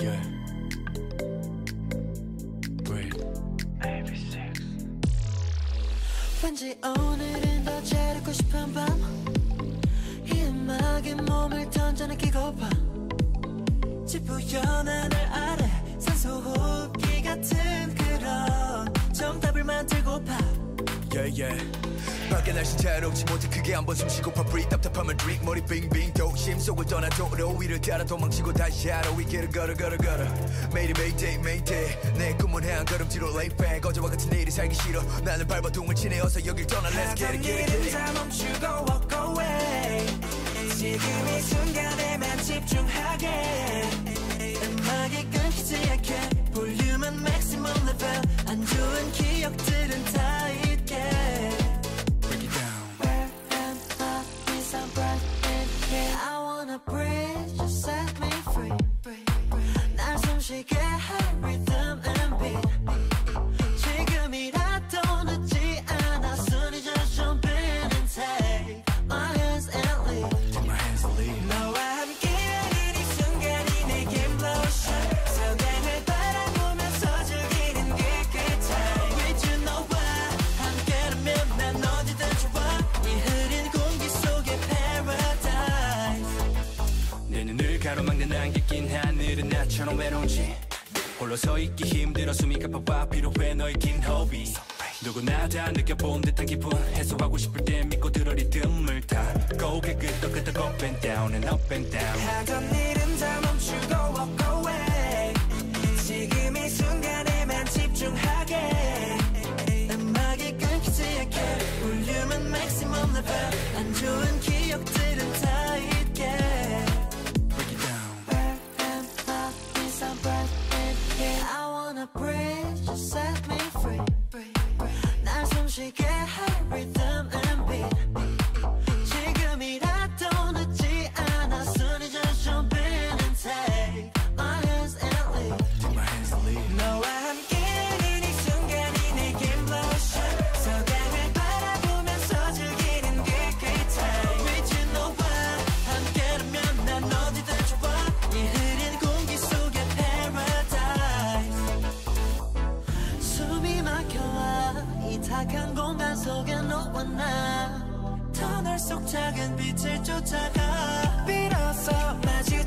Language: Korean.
Yeah. Breathe. 왠지 오늘은 더 잘하고 싶은 밤 이 음악에 몸을 던져 느끼고파 지푸연 하늘 아래 산소 호흡기 밖에 날씨 자유롭지 못해 크게 한번 숨쉬고파 breathe 답답하면 drink 머리 빙빙 도심 속을 떠나 도로 위를 따라 도망치고 다시 하루 이 길을 걸어 걸어 걸어. 매일이 mayday mayday. 내 꿈은 한 걸음 뒤로 lay back. 어제와 같은 내일이 살기 싫어. 나는 발버둥을 치네 어서 여길 떠나. Let's get it get it get it. 다 멈추고 가로막는 안개 낀 하늘은 나처럼 외로운지. 홀로 서 있기 힘들어 숨이 가빠와 필요해 너의 긴 호흡이 누구나 다 느껴본 듯한 기분. 해소하고 싶을 때 믿고 들어 리듬을 타. 고개 끄덕끄덕 up and down and up and down. 하던 일은 다 멈추고 이 탁한 공간 속에 너와 나. 터널 속 작은 빛을 쫓아가. 비로소 마주